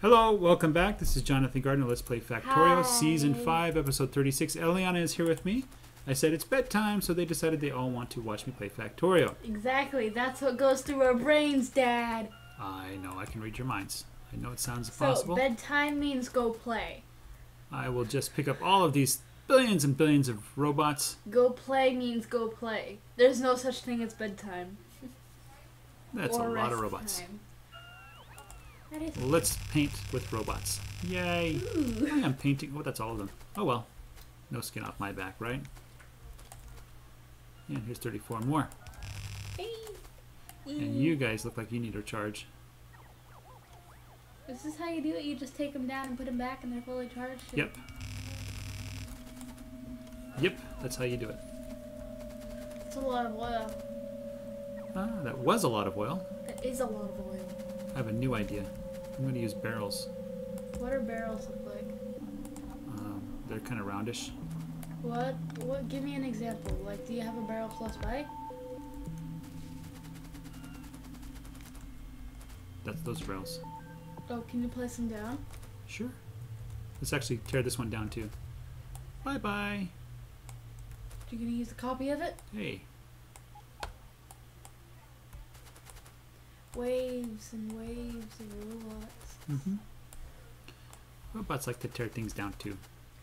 Hello, welcome back. This is Jonathan Gardner. Let's play Factorio, Hi. Season 5, Episode 36. Eliana is here with me. I said it's bedtime, so they decided they all want to watch me play Factorio. Exactly. That's what goes through our brains, Dad. I know I can read your minds. I know it sounds So impossible. bedtime means go play. I will just pick up all of these billions and billions of robots. Go play means go play. There's no such thing as bedtime. That's or a lot of robots. time. Let's paint with robots. Yay! Ooh. I am painting. Oh, that's all of them. Oh well. No skin off my back, right? And here's 34 more. And you guys look like you need a charge. This is how you do it. You just take them down and put them back, and they're fully charged. Yep. Yep, that's how you do it. It's a lot of oil. Ah, that was a lot of oil. That is a lot of oil. I have a new idea. I'm going to use barrels. What are barrels look like? Um, they're kind of roundish. What? What? Give me an example. Like, do you have a barrel close by? That's those barrels. Oh, can you place them down? Sure. Let's actually tear this one down too. Bye bye. You gonna use a copy of it? Hey, Waves and waves of robots. mm-hmm. robots like to tear things down too.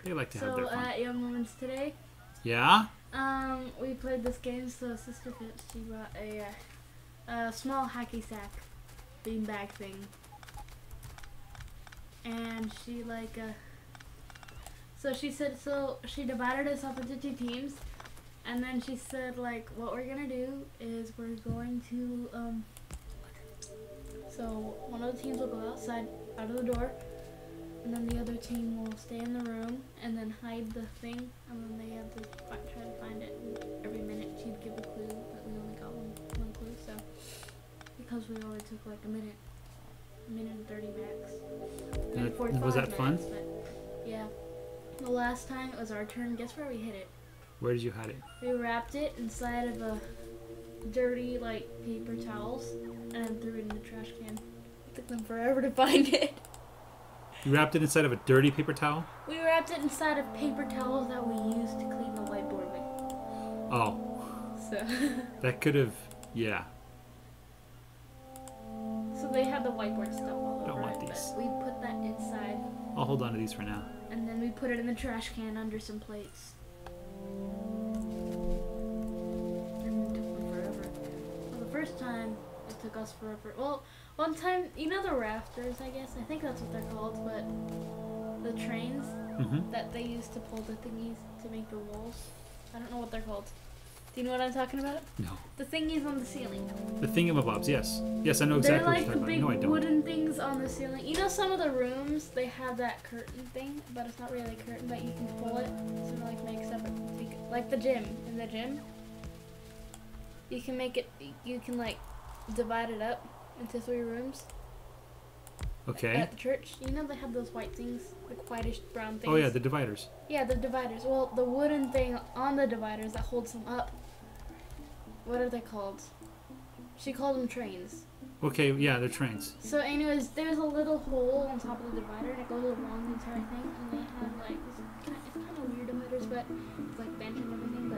They like to have their fun. So at Young Women's today, yeah? um, we played this game. So Sister Fitz, she brought a, uh, a small hacky sack beanbag thing, and she like uh. So she said so she divided us up into two teams, and then she said like what we're gonna do is we're going to um. So one of the teams will go outside out of the door, and then the other team will stay in the room and then hide the thing, and then they have to try to find it. And every minute she'd give a clue, but we only got one, one clue, so because we only took like a minute, a minute and thirty max. And Maybe 45 was that fun? But yeah. The last time it was our turn. Guess where we hid it? Where did you hide it? We wrapped it inside of a dirty like paper towels and then threw it in the trash can. It took them forever to find it. You wrapped it inside of a dirty paper towel? We wrapped it inside of paper towels that we used to clean the whiteboard with. Oh, So, that could have. Yeah. so they had the whiteboard stuff all over. I Don't over want it, these. but we put that inside, I'll hold on to these for now. and then we put it in the trash can under some plates. And it took me forever. Well, the first time it took us forever. Well, one time, you know the rafters, I guess. I think that's what they're called, but the trains Mm-hmm. that they use to pull the thingies to make the walls. I don't know what they're called. Do you know what I'm talking about? No. The thingies on the ceiling. The thingamabobs, yes. Yes, I know exactly They're what like you're the talking big about. No, I don't. wooden things on the ceiling. You know some of the rooms they have that curtain thing, but it's not really a curtain, but you can pull it so it like makes up a- like the gym. In the gym, you can make it. You can like divide it up into three rooms. Okay. At the church, you know they have those white things, like whitish brown things. Oh, yeah, the dividers. Yeah, the dividers. Well, the wooden thing on the dividers that holds them up. What are they called? She called them trains. Okay, yeah, they're trains. So, anyways, there's a little hole on top of the divider, and it goes along the entire thing. And they have like it's kind of, it's kind of weird dividers, but it's like bench and everything.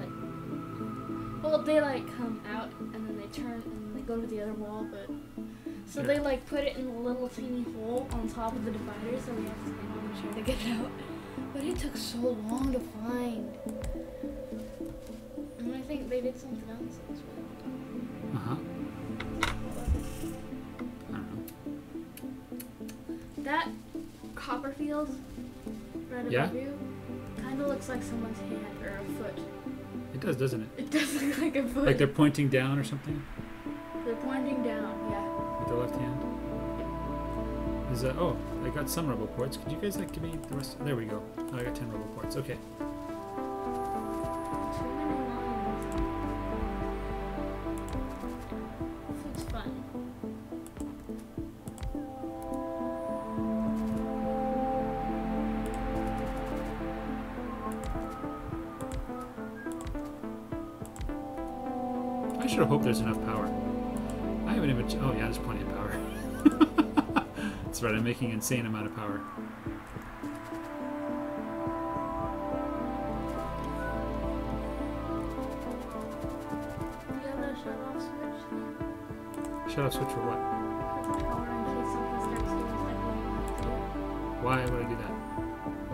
But well, they like come out and then they turn and go to the other wall. But so they like put it in a little teeny hole on top of the divider, so we have to stand on the chair to get it out. But it took so long to find. And I think they did something else as well. Uh huh. I don't know. That Copperfield right above Yeah? you kind of looks like someone's hand or a foot. It does, doesn't it? It does look like a foot. Like they're pointing down or something They're down, yeah. with the left hand. Is that? Oh, I got some roboports. Could you guys like give me the rest? There we go. Oh, I got ten roboports. Okay. Too many lines. Food's fun. I sure hope there's enough power. I haven't even. ch- Oh yeah, there's plenty of power. That's right. I'm making insane amount of power. Do you have a shut off switch? Shut off switch for what? Power in case something starts doing like what you want it to do. Why would I do that?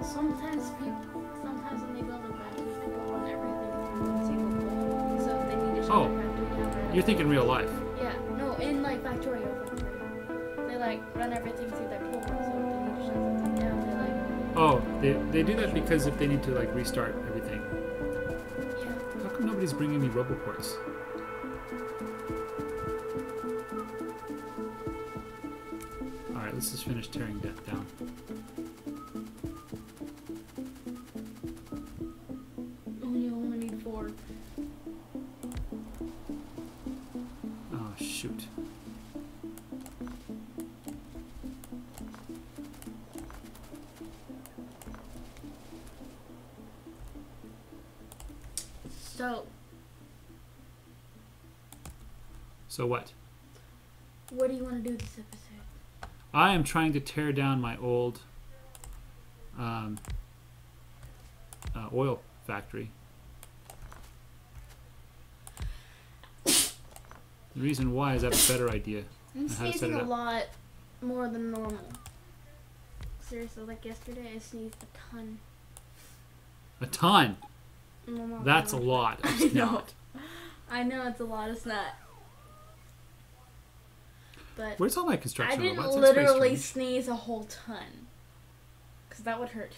Sometimes people, sometimes when they build a factory, people run everything through one single pole. So if they need to shut Oh. their factory down. right You're thinking real life. Like run everything through their. So if they need to shut something down, like, Oh, they, they do that because if they need to like restart everything. yeah. How come nobody's bringing me roboports? All right, let's just finish tearing that down. So what? what do you want to do this episode? I am trying to tear down my old um, uh, oil factory. The reason why is I have a better idea. I'm how to set sneezing a lot more than normal. Seriously, like yesterday, I sneezed a ton. A ton. No, not That's a lot of I know. I know it's a lot of snot. But Where's all my I construction didn't robots? Literally sneeze a whole ton. Because that would hurt.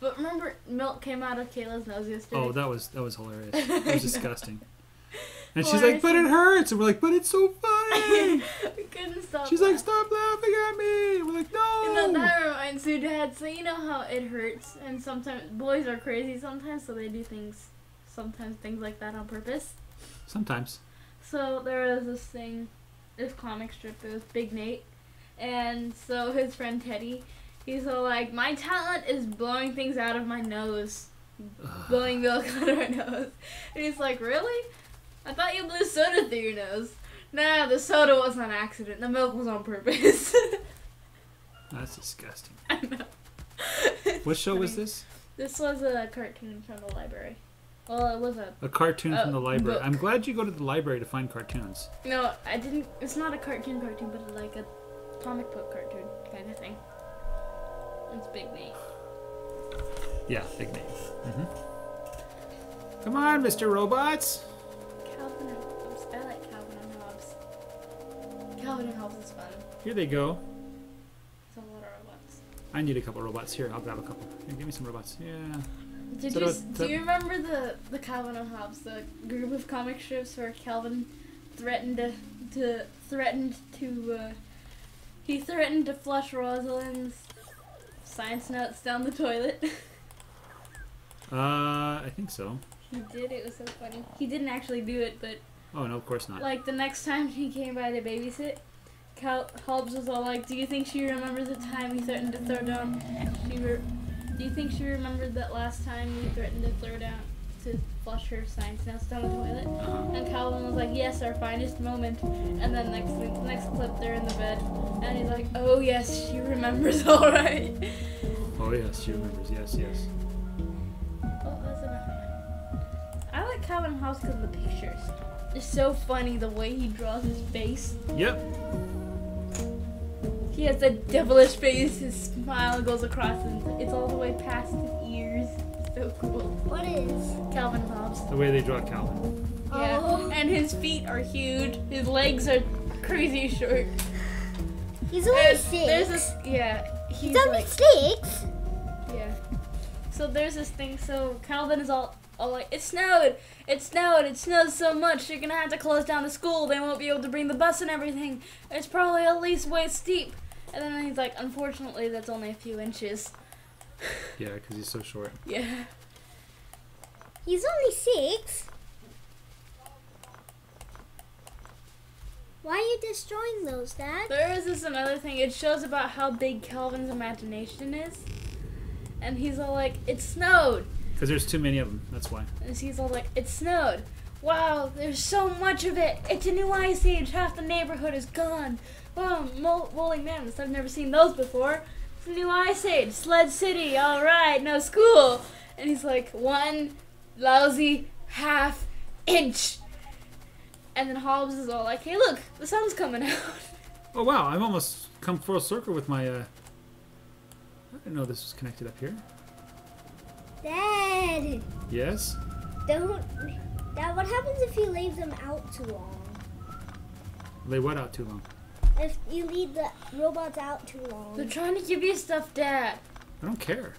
But remember, milk came out of Kayla's nose yesterday? Oh, that was that was hilarious. It was disgusting. And she's like, "But it hurts," and we're like, "But it's so funny." we couldn't stop. she's like, "Stop laughing at me." We're like, no. And then that reminds me, Dad. So you know how it hurts, and sometimes boys are crazy sometimes, so they do things, sometimes things like that on purpose. Sometimes. So there was this thing, this comic strip. It was Big Nate, and so his friend Teddy, he's all like, "My talent is blowing things out of my nose, blowing milk out of my nose," and he's like, "Really? I thought you blew soda through your nose." Nah, the soda was an accident. The milk was on purpose. That's disgusting. I know. What show was this? This was a cartoon from the library. Well, it was a A cartoon Uh, from the library. book. I'm glad you go to the library to find cartoons. no. I didn't. It's not a cartoon cartoon, but like a comic book cartoon kind of thing. It's Big Nate. Yeah, big name. hmm Come on, Mr. Robots. Calvin and Hobbes. I like Calvin and Hobbes. Calvin and Hobbes is fun. Here they go. A lot of robots. I need a couple robots. Here, I'll grab a couple. Here, give me some robots. Yeah. Did you do s- it- do so- you remember the the Calvin and Hobbes, the group of comic strips where Calvin threatened to, to threatened to uh, he threatened to flush Rosalyn's science notes down the toilet. Uh, I think so. he did. It was so funny. He didn't actually do it, but Oh no, of course not. like the next time he came by to babysit, Cal Hobbes was all like, "Do you think she remembers the time he threatened to throw down? She re- Do you think she remembered that last time we threatened to throw down to flush her science notes down the toilet?" Uh-huh. And Calvin was like, "Yes, our finest moment." And then next next clip, they're in the bed, and he's like, "Oh yes, she remembers all right." Oh yes, she remembers. Yes, yes. Oh, that's one. I like Calvin Hobbes because of the pictures. It's so funny the way he draws his face. Yep. He has a devilish face. His smile goes across, and it's all the way past his ears. So cool. What is? Calvin Hobbes. The way they draw Calvin. Yeah. Oh. And his feet are huge. His legs are crazy short. He's only And six. There's this. Yeah. He's, He's only like. six. Yeah. So there's this thing. So Calvin is all, all like, it snowed, it snowed, it snowed so much. You're gonna have to close down the school. They won't be able to bring the bus and everything. It's probably at least waist steep. And then he's like, unfortunately, that's only a few inches. Yeah, because he's so short. Yeah. He's only six. Why are you destroying those, Dad? There is this another thing. It shows about how big Calvin's imagination is. And he's all like, it snowed. Because there's too many of them. That's why. And he's all like, it snowed. Wow, there's so much of it. It's a new ice age. Half the neighborhood is gone. Oh, mo- rolling mammoths. I've never seen those before. It's a new ice age. Sled City. All right, no school. And he's like, one lousy half inch. And then Hobbes is all like, hey, look, the sun's coming out. Oh wow, I've almost come full circle with my. uh... I didn't know this was connected up here. Dad, Yes. don't. Dad, what happens if you leave them out too long? Lay what out too long? If you leave the robots out too long. They're trying to give you stuff, Dad. I don't care.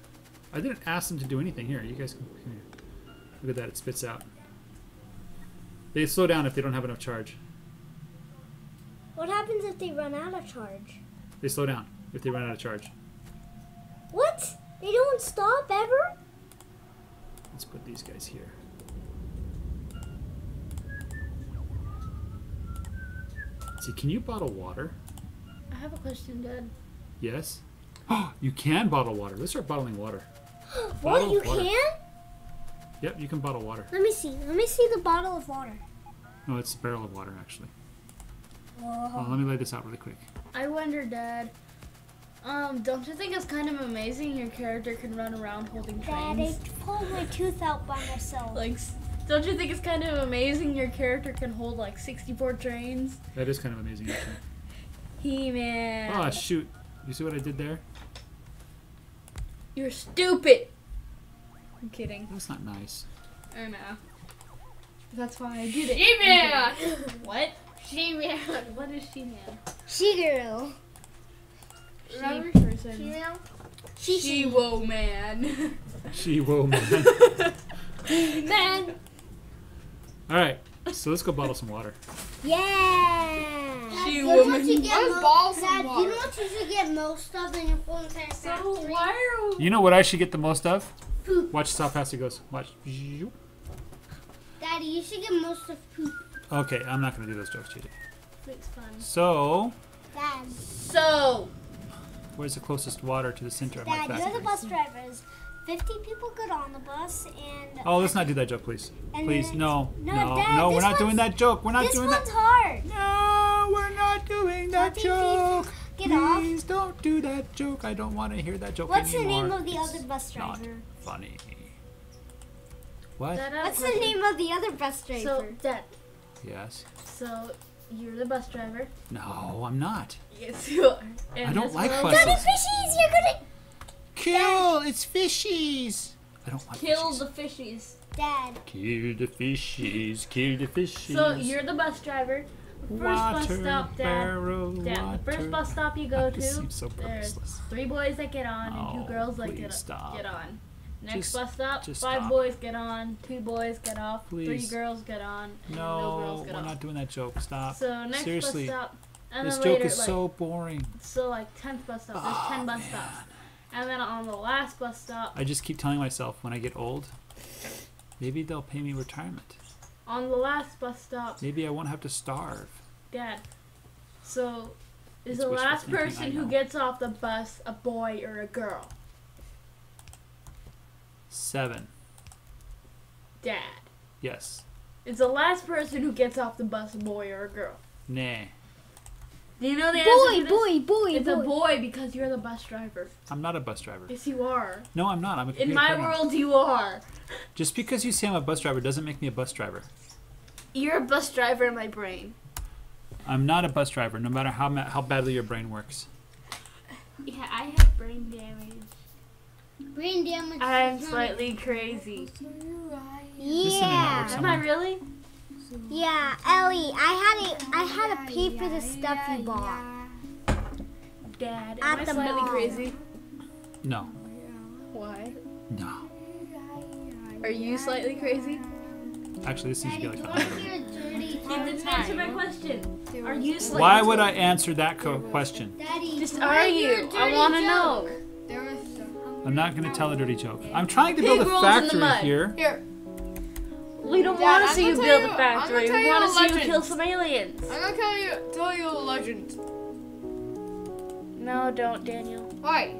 I didn't ask them to do anything. Here, you guys can. Here. Look at that, it spits out. They slow down if they don't have enough charge. What happens if they run out of charge? They slow down if they run out of charge. What? They don't stop ever? Let's put these guys here. See, can you bottle water? I have a question, Dad. Yes. Oh, you can bottle water. Let's start bottling water. What? Bottle You water. can? Yep, you can bottle water. Let me see. Let me see the bottle of water. No, it's a barrel of water actually. Oh, let me lay this out really quick. I wonder, Dad. Um, don't you think it's kind of amazing your character can run around holding Dad, I trains? pulled my tooth out by myself. Like, s- don't you think it's kind of amazing your character can hold like 64 trains? That is kind of amazing. Actually. He-Man. Oh shoot! You see what I did there? You're stupid. I'm kidding. That's not nice. I know. That's why I did it. She-Man! What? She-Man. What is She-Man? She-Girl. Remember? She person. She-Man? She-Wo Man. She whoa man. Man. All right, so let's go bottle some water. Yeah. She You know what woman. you get Let's mo- ball some Dad, you know what you should get most of in your whole entire So why are we... You know what I should get the most of? Poop. Watch how fast it goes. Watch. Daddy, you should get most of poop. Okay, I'm not gonna do those jokes, JJ. It's fun. So, Dad, So, where's the closest water to the center of my Dad, you're the bus drivers. 50 people get on the bus and... Oh, let's not do that joke, please. Please, no, No, no, Dad, no. We're not doing that joke. We're not this doing one's that. hard. No, we're not doing that Nothing, joke. Get off. Please don't do that joke. I don't want to hear that joke What's the name of the It's other bus driver? not funny. What? Dad, I have What's the name of the other bus driver? So, Dad, Yes. so you're the bus driver. No, I'm not. Yes, you are. In I don't like world, buses. Daddy Fishies, you're gonna... Kill! It's fishies. I don't like Kill fishies. the fishies. Dad, Kill the fishies. Kill the fishies. So you're the bus driver. The first bus water stop, Dad. barrel Dad, water. the first bus stop you go to, so there's three boys that get on and Oh, two girls that get, stop. get on. Next Just- bus stop, five stop. boys get on, two boys get off, three girls get on, and no No, girls we're get off. not doing that joke. Stop. So next Seriously, bus stop, and this joke later, is like, so boring. so like tenth bus stop. There's Oh, ten bus man. stops, and then on the last bus stop, I just keep telling myself when I get old, maybe they'll pay me retirement. on the last bus stop, Maybe I won't have to starve. Dad. So, is It's the last person who gets off the bus a boy or a girl? Seven. Dad. Yes. Is the last person who gets off the bus a boy or a girl? Nah. Do you know the boy, answer to this? boy, boy, It's boy. a boy because you're the bus driver. I'm not a bus driver. Yes, you are. No, I'm not. I'm a In my programmer. world, you are. Just because you say I'm a bus driver doesn't make me a bus driver. You're a bus driver in my brain. I'm not a bus driver, no matter how ma- how badly your brain works. Yeah, I have brain damage. Brain damage. I'm slightly crazy. This internet Yeah. works Am I really? Yeah, Ellie, I had to, I had to pay for the stuff you bought. Dad, am At I the slightly mall. crazy? No. Why? No. Are you slightly crazy? Actually, this seems to be like a Daddy, hundred. you're a dirty didn't answer my question. Are you slightly Why would I answer that co- question? Daddy, Just are you're a you? I want to know. There was some I'm not going to tell a dirty joke. I'm trying to Pig build a rolls in the factory mud. here. Here, We don't Dad, want to see you build tell a factory. We want to a see you kill some aliens. I'm gonna tell you tell you a legend. No, don't, Daniel. Why?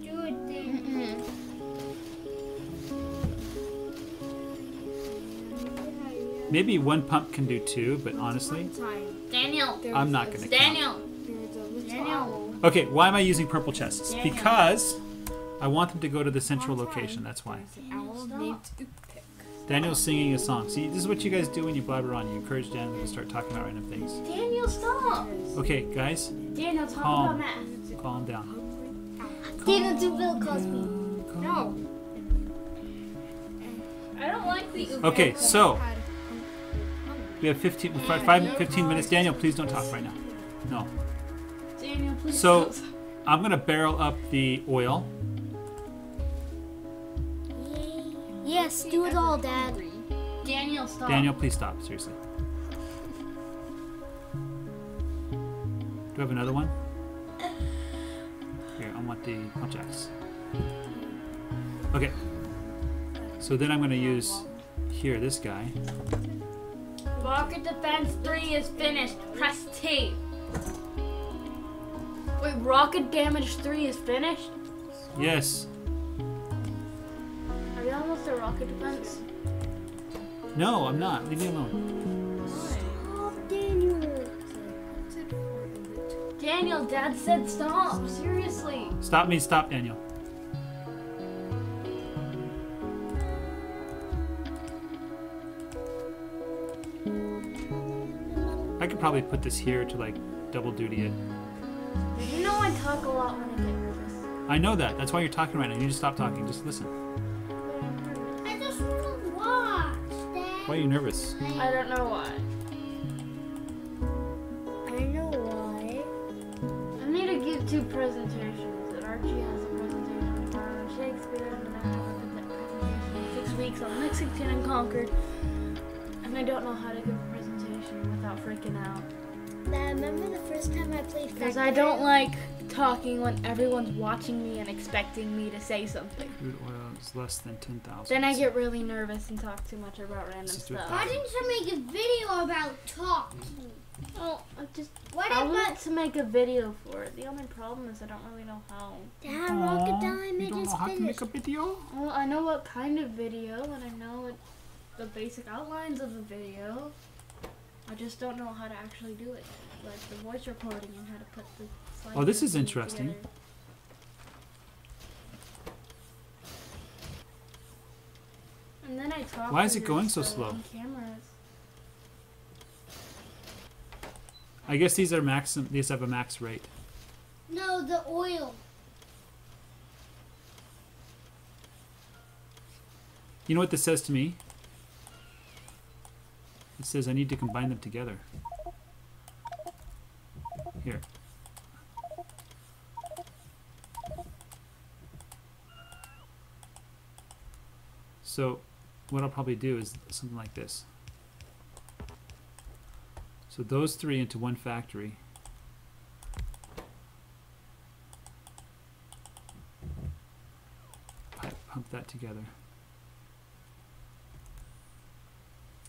Do it then. Maybe one pump can do two, but honestly, Daniel. I'm not going to count. Daniel. Daniel. Okay, why am I using purple chests? Daniel. Because I want them to go to the central location. That's why. Daniel's singing a song. See, this is what you guys do when you blabber on. You encourage Daniel to start talking about random things. Daniel, stop. Okay, guys, Daniel, talk Calm. about math. calm down. Daniel do Bill Cosby. No. I don't like the Okay, so we have 15, fi- five, 15 minutes. Daniel, please don't talk right now. No. Daniel, please. So. I'm gonna barrel up the oil. Yes, do it all, Dad. Daniel, stop. Daniel, please stop. Seriously. Do I have another one? Here, I want the punch axe. Okay. So then I'm gonna use here this guy. Rocket Defense 3 is finished. Press T. Wait, Rocket Damage 3 is finished? Yes. Rocket Defense? No, I'm not. Leave me alone. Oh, Daniel. Daniel, Dad said stop. Seriously. Stop me. Stop, Daniel. I could probably put this here to like double duty it. You know I talk a lot when I get nervous? I know that. That's why you're talking right now. You need to stop talking. Just listen. Why are you nervous? I don't know why. I know why. I need to give two presentations. And Archie has a presentation tomorrow on Shakespeare, and I have a presentation in six weeks on Lexington and Concord. And I don't know how to give a presentation without freaking out. Dad, remember the first time I played Because I don't like talking when everyone's watching me and expecting me to say something. Crude oil is less than 10,000. Then I get really nervous and talk too much about random Let's do it stuff. Why didn't you make a video about talking? Mm. Oh, I just What I want to make a video for it. The only problem is I don't really know how. Dad, Rocket Aw, Diamond You don't is know how to make a video? Well, I know what kind of video, and I know what the basic outlines of the video. I just don't know how to actually do it, like the voice recording and how to put the. Oh, this is interesting. together. And then I talk. Why is it going so slow? Cameras. I guess these are maximum. These have a max rate. No, the oil. You know what this says to me? It says I need to combine them together. Here. So, what I'll probably do is something like this. So those three into one factory. Pump that together.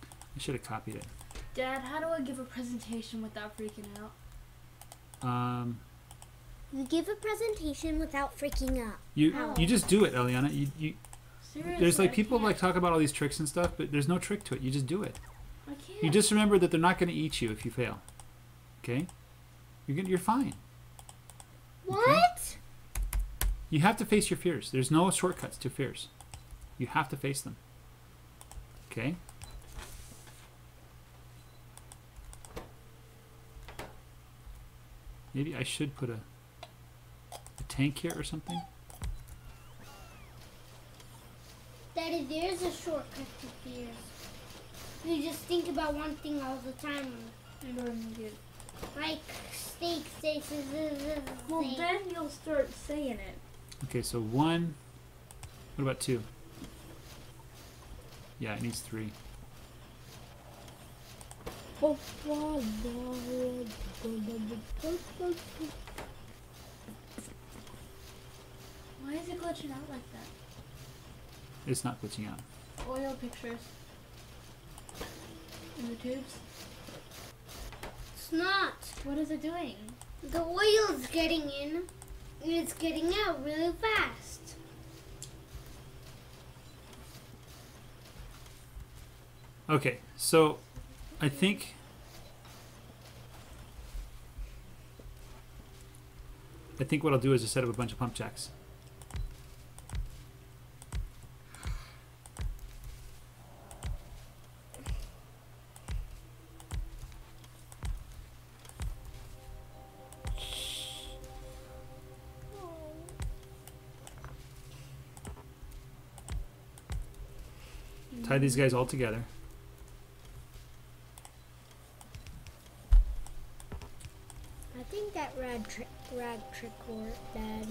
I should have copied it. Dad, how do I give a presentation without freaking out? Um, You give a presentation without freaking out. you How? you just do it, Eliana. You, you Seriously. there's like people like talk about all these tricks and stuff, but there's no trick to it. You just do it. I can't. You just remember that they're not going to eat you if you fail. Okay? You're gonna, you're fine. What? You have to face your fears. There's no shortcuts to fears. You have to face them. Okay? Maybe I should put a, a tank here or something. Daddy, there's a shortcut to fears. You just think about one thing all the time. I don't get. Like steak, steak, steak, steak. Well, then you'll start saying it. Okay, so one. What about two? Yeah, it needs three. Why is it glitching out like that? It's not glitching out. Oil pictures. In the tubes. It's not. What is it doing? The oil's getting in, and it's getting out really fast. Okay, so I think I think what I'll do is just set up a bunch of pump jacks. These guys all together. I think that rag trick, rag trick worked, Dad.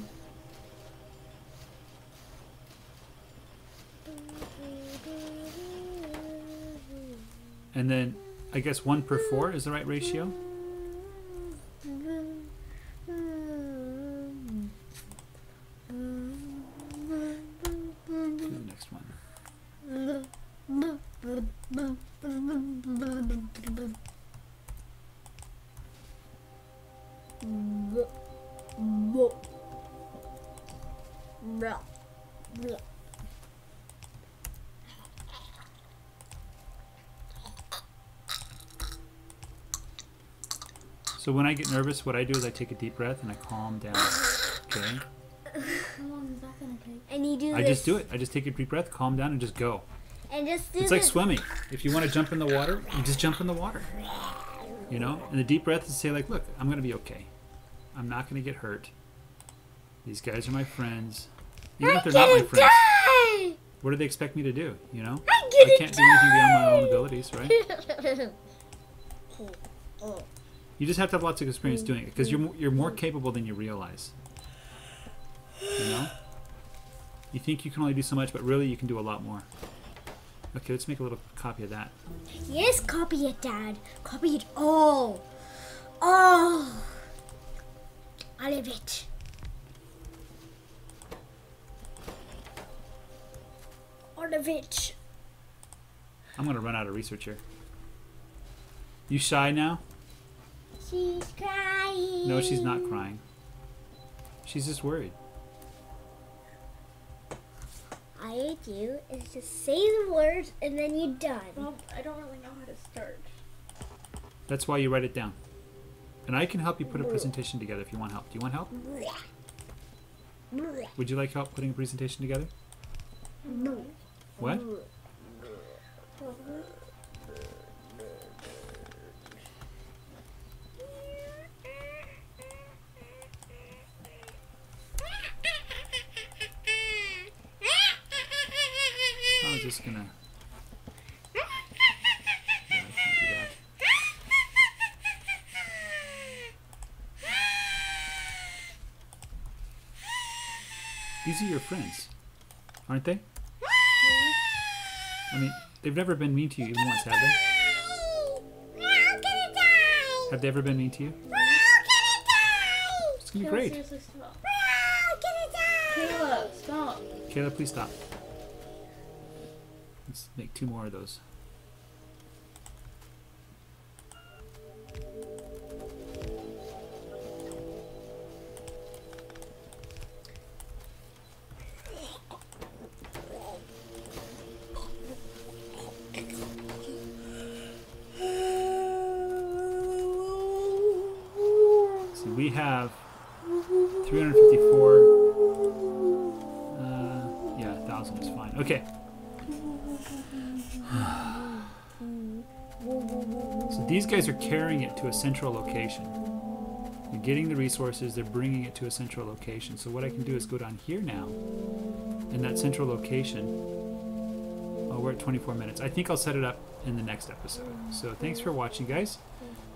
And then I guess one per four is the right ratio. So when I get nervous, what I do is I take a deep breath and I calm down. Okay. How long is that gonna take? And you do I this. just do it. I just take a deep breath, calm down, and just go. And just do It's like swimming. If you want to jump in the water, you just jump in the water. You know? And the deep breath is to say, like, look, I'm going to be okay. I'm not going to get hurt. These guys are my friends. Even if they're not my friends, die! what do they expect me to do? You know? I'm I can't do anything beyond my own abilities, right? die! You just have to have lots of experience doing it because you're, you're more mm-hmm. capable than you realize. You know? You think you can only do so much, but really you can do a lot more. Okay, let's make a little copy of that. yes, copy it, Dad. Copy it all. All. All of it. All of it. I'm going to run out of research here. You shy now? She's crying. No, she's not crying. She's just worried. All you do is just say the words and then you're done. Well, I don't really know how to start. That's why you write it down. And I can help you put a presentation together if you want help. Do you want help? Would you like help putting a presentation together? What? Gonna. Yeah, I can do that. These are your friends, aren't they? I mean, they've never been mean to you even once, have they? Have they ever been mean to you? It's gonna be Kayla, great. seriously, stop. Kayla, stop. Kayla, please stop. Let's make two more of those. So we have 354. Uh, yeah, 1,000 is fine. Okay. These guys are carrying it to a central location. They're getting the resources, they're bringing it to a central location. So what I can do is go down here now, in that central location. Oh, we're at 24 minutes. I think I'll set it up in the next episode. So thanks for watching, guys.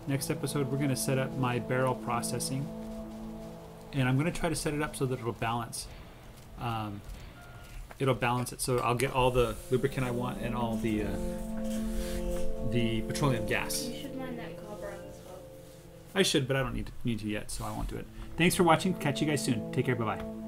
Next episode, we're going to set up my barrel processing. And I'm going to try to set it up so that it'll balance. Um, it'll balance it. So I'll get all the lubricant I want and all the uh, the petroleum gas. I should, but I don't need to, need to yet, so I won't do it. Thanks for watching. Catch you guys soon. Take care. Bye bye.